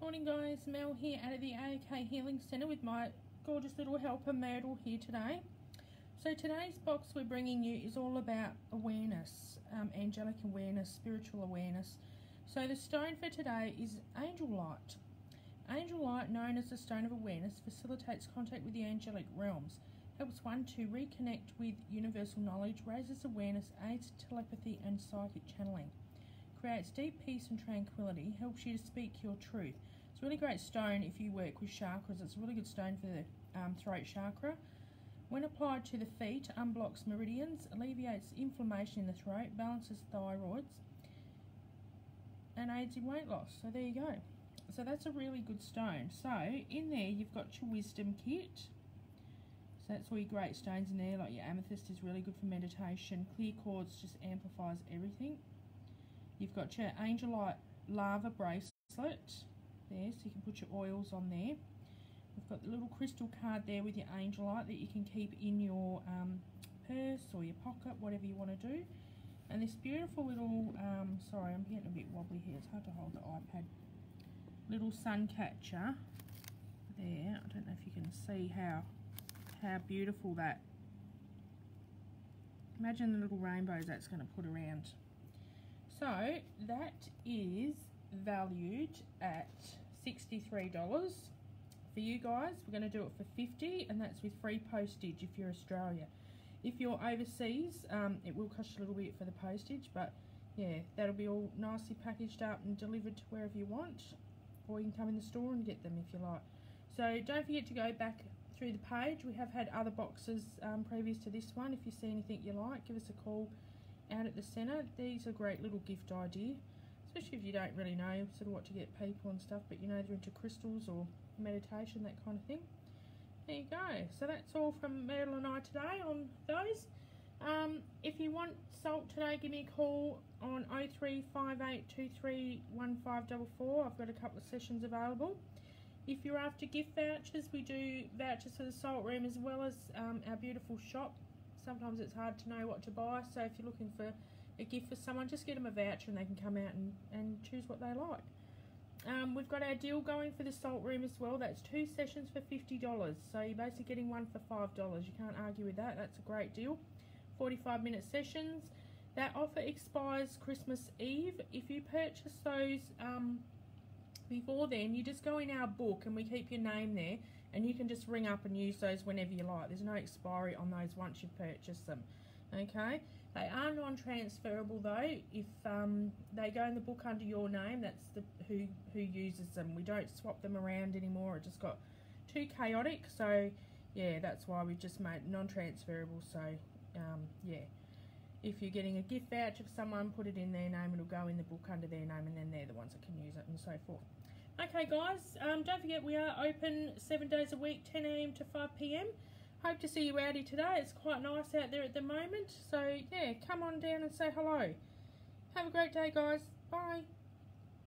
Morning guys, Mel here out of the AK Healing Centre with my gorgeous little helper Myrtle here today. So today's box we're bringing you is all about awareness, um, angelic awareness, spiritual awareness. So the stone for today is Angelite. Angel Light, known as the Stone of Awareness, facilitates contact with the angelic realms, helps one to reconnect with universal knowledge, raises awareness, aids telepathy and psychic channeling creates deep peace and tranquility, helps you to speak your truth. It's a really great stone if you work with chakras. It's a really good stone for the um, throat chakra. When applied to the feet, unblocks meridians, alleviates inflammation in the throat, balances thyroids, and aids in weight loss. So there you go. So that's a really good stone. So in there you've got your wisdom kit. So that's all your great stones in there, like your amethyst is really good for meditation. Clear quartz just amplifies everything. You've got your Angelite lava bracelet there, so you can put your oils on there. We've got the little crystal card there with your Angelite that you can keep in your um, purse or your pocket, whatever you want to do. And this beautiful little, um, sorry, I'm getting a bit wobbly here. It's hard to hold the iPad. Little sun catcher there. I don't know if you can see how how beautiful that. Imagine the little rainbows that's going to put around so that is valued at $63 for you guys. We're going to do it for 50 and that's with free postage if you're Australia. If you're overseas, um, it will cost a little bit for the postage, but yeah, that'll be all nicely packaged up and delivered to wherever you want. Or you can come in the store and get them if you like. So don't forget to go back through the page. We have had other boxes um, previous to this one. If you see anything you like, give us a call out at the centre. These are great little gift idea, especially if you don't really know sort of what to get people and stuff, but you know they're into crystals or meditation, that kind of thing. There you go. So that's all from Myrtle and I today on those. Um, if you want salt today, give me a call on 0358231544. I've got a couple of sessions available. If you're after gift vouchers, we do vouchers for the salt room as well as um, our beautiful shop sometimes it's hard to know what to buy. So if you're looking for a gift for someone just get them a voucher and they can come out and, and choose what they like. Um, we've got our deal going for the salt room as well. That's two sessions for $50 so you're basically getting one for $5 you can't argue with that. That's a great deal. 45 minute sessions. That offer expires Christmas Eve. If you purchase those um, before then you just go in our book and we keep your name there and you can just ring up and use those whenever you like. There's no expiry on those once you've purchased them. Okay, they are non-transferable though. If um, they go in the book under your name, that's the who who uses them. We don't swap them around anymore. It just got too chaotic. So yeah, that's why we just made non-transferable. So um, yeah, if you're getting a gift voucher for someone, put it in their name. It'll go in the book under their name, and then they're the ones that can use it and so forth. Okay guys, um, don't forget we are open seven days a week, 10am to 5pm. Hope to see you outie today. It's quite nice out there at the moment. So yeah, come on down and say hello. Have a great day guys. Bye.